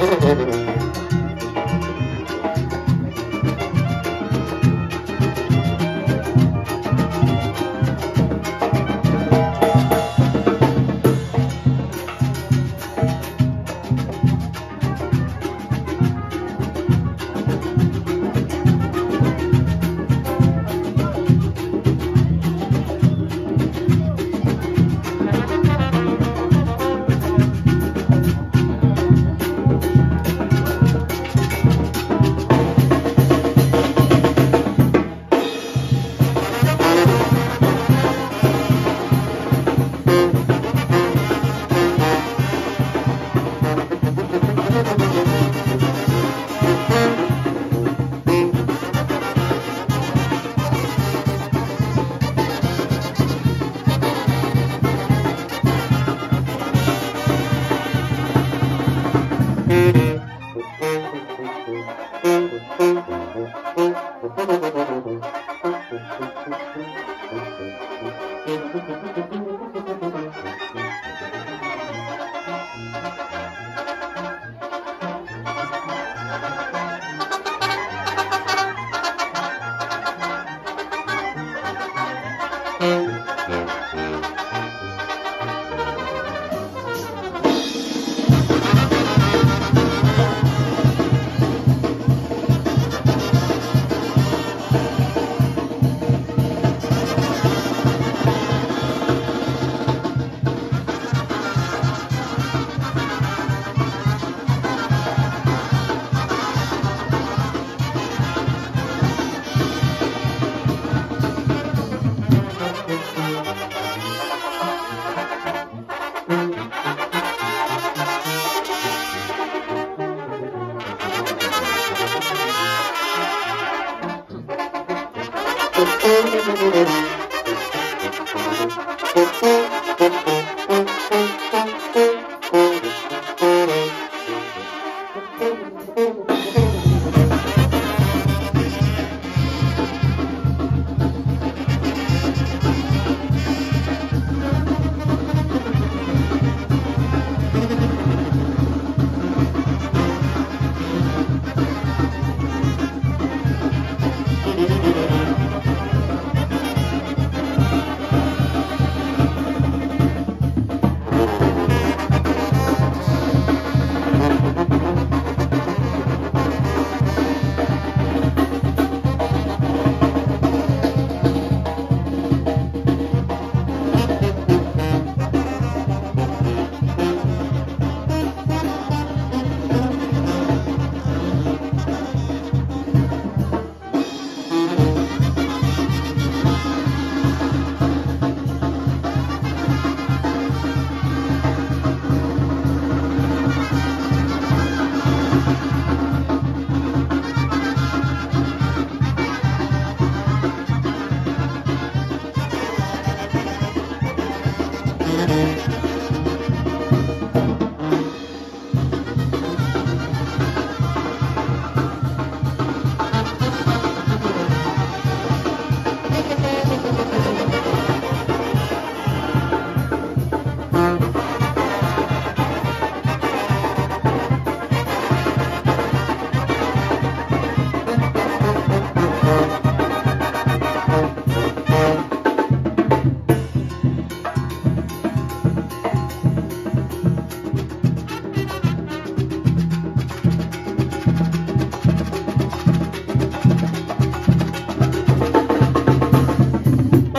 thank you Thank you.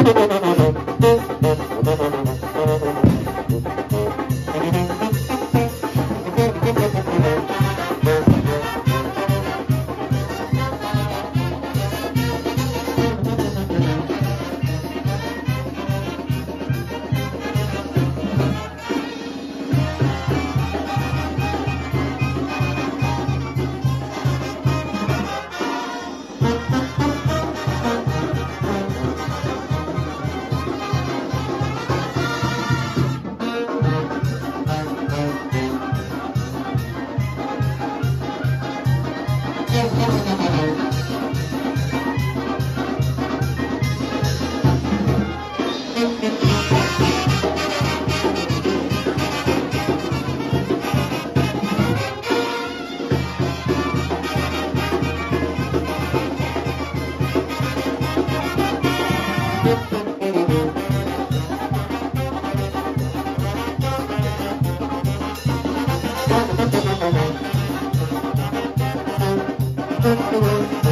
¡Gracias! no. Thank you.